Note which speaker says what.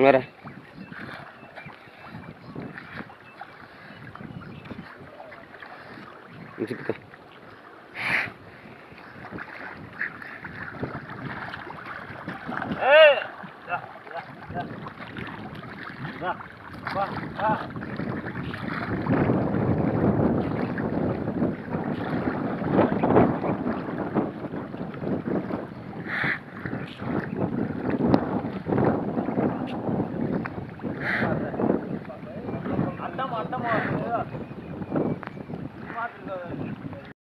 Speaker 1: Mira. Un chipito.
Speaker 2: Ah, ah.